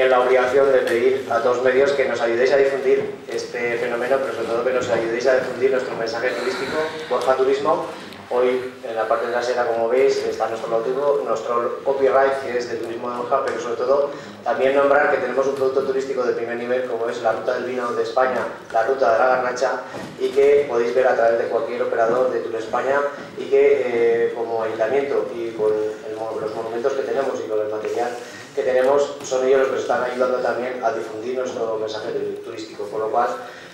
en la obligación de pedir a todos medios que nos ayudéis a difundir este fenómeno, pero sobre todo que nos ayudéis a difundir nuestro mensaje turístico, Borja Turismo, Hoy en la parte trasera, como veis, está nuestro logotipo, nuestro copyright que es de turismo de Borja, pero sobre todo también nombrar que tenemos un producto turístico de primer nivel como es la ruta del vino de España, la ruta de la garnacha y que podéis ver a través de cualquier operador de Tour España y que eh, como ayuntamiento y con los monumentos que tenemos y con el material que tenemos son ellos los que están ayudando también a difundir nuestro mensaje turístico, por lo cual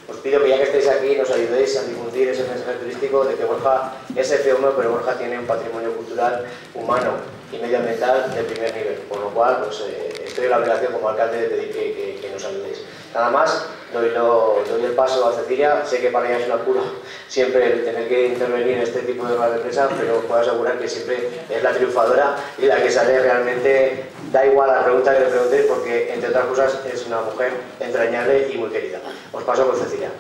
os pido que ya que estéis aquí nos ayudéis a difundir ese mensaje turístico de que Borja es F1, pero Borja tiene un patrimonio cultural, humano y medioambiental de primer nivel, por lo cual pues, eh, estoy en la obligación como alcalde de pedir que, que nos ayudéis. Nada más, doy, el paso a Cecilia. Sé que para ella es una cura siempre el tener que intervenir en este tipo de ruedas de prensa, pero puedo asegurar que siempre es la triunfadora y la que sale realmente, da igual la pregunta que le preguntéis, porque entre otras cosas es una mujer entrañable y muy querida. Os paso con Cecilia.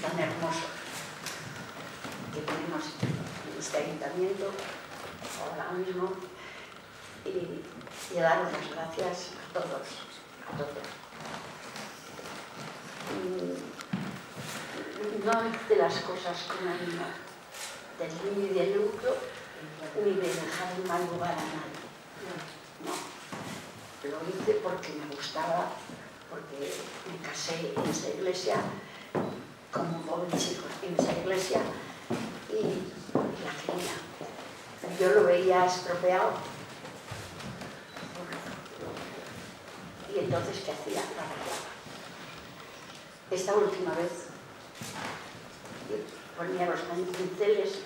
Tan hermoso que tenemos en este ayuntamiento ahora mismo y, y daros las gracias a todos, a todos. Mm, no de las cosas con ánimo del ni de lucro ni de dejar en mal lugar a nadie. Lo hice porque me gustaba, porque me casé en esa iglesia como joven chico en esa iglesia y la quería. Yo lo veía estropeado. Y entonces, ¿qué hacía? La arreglaba. Esta última vez ponía los pinceles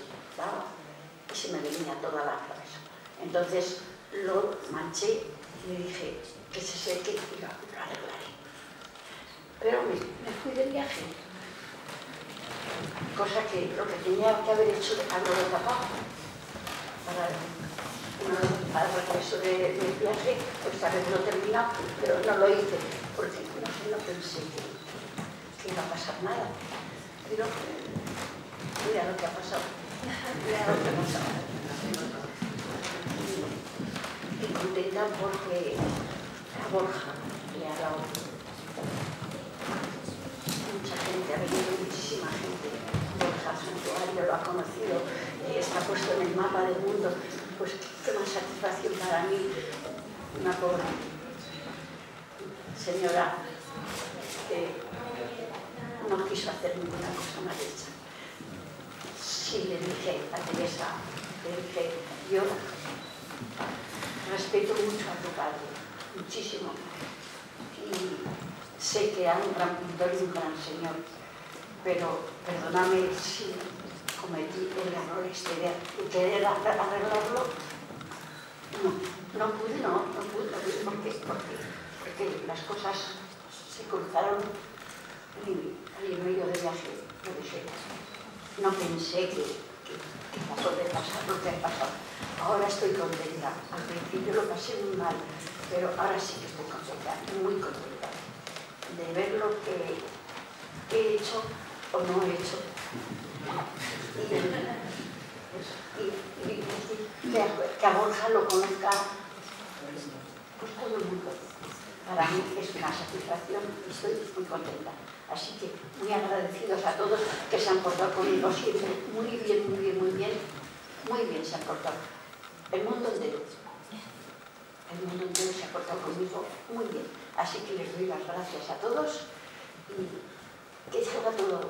y se me venía toda la cabeza. Entonces lo manché y dije que se seque y lo, arreglaré. Pero me, fui de viaje cosa que lo que tenía que haber hecho haberlo tapado para, para el regreso de, de viaje, pues haberlo terminado, pero no lo hice, porque no, no pensé que, que, iba a pasar nada. Pero mira lo que ha pasado, mira lo que ha pasado. Contenta porque a Borja le ha dado mucha gente, ha venido muchísima gente santuario lo ha conocido, está puesto en el mapa del mundo, pues qué más satisfacción para mí, una pobre señora que no quiso hacer ninguna cosa mal hecha. Sí le dije a Teresa, le dije, yo respeto mucho a tu padre, muchísimo, y sé que era un gran pintor y un gran señor, pero perdóname si cometí el error este de querer arreglarlo. No, no pude, no, no pude, no pude porque, porque, porque las cosas se cruzaron y, medio de viaje dejé. No pensé que, que de pasar que ha pasado. Ahora estoy contenta. Al principio lo pasé muy mal, pero ahora sí que estoy contenta, muy contenta de ver lo que he hecho o no he hecho. Y, que, a Borja lo conozca pues todo el mundo. Para mí es una satisfacción y estoy muy contenta. Así que muy agradecidos a todos que se han portado conmigo siempre muy bien, muy bien, muy bien. Muy bien se han portado. El mundo entero. El mundo entero se ha portado conmigo muy bien. Así que les doy las gracias a todos y que salga todo.